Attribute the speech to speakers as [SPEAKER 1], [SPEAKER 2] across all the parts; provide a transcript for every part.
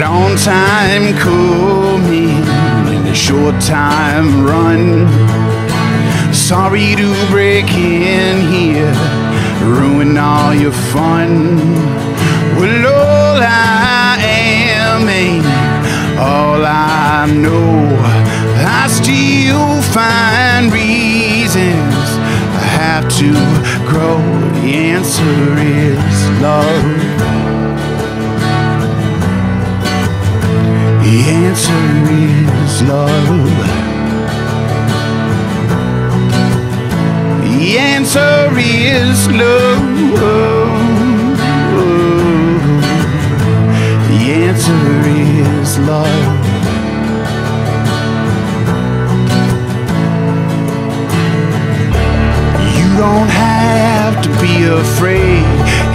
[SPEAKER 1] Long time coming and a short time run. Sorry to break in here, ruin all your fun. Well, all I am ain't all I know. I still find reasons I have to grow. The answer is love. Answer is love. The answer is love. The answer is love. You don't have to be afraid.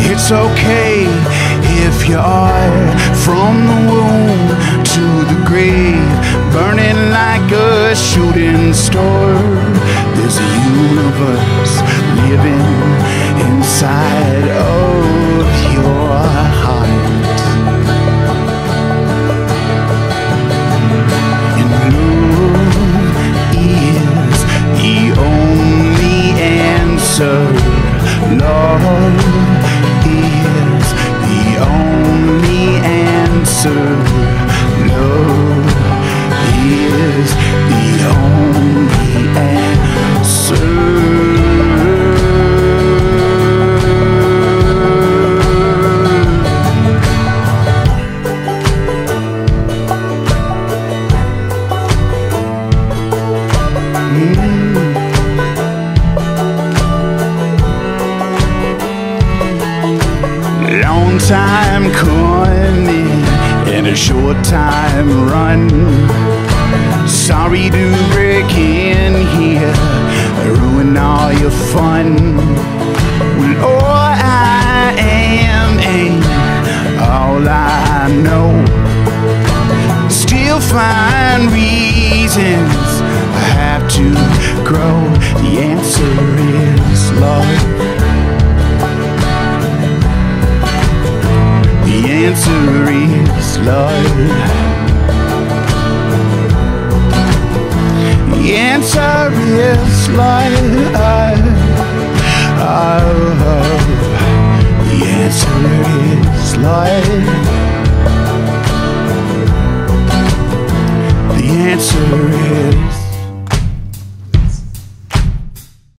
[SPEAKER 1] It's okay if you are from the womb to the grave, burning like a shooting star. There's a universe living inside Time coming and a short time run. Sorry to break in here, ruin all your fun. Well, all I am ain't all I know. Still find reasons I have to grow. The answer is love. Love. The answer is love. The answer is love. The answer is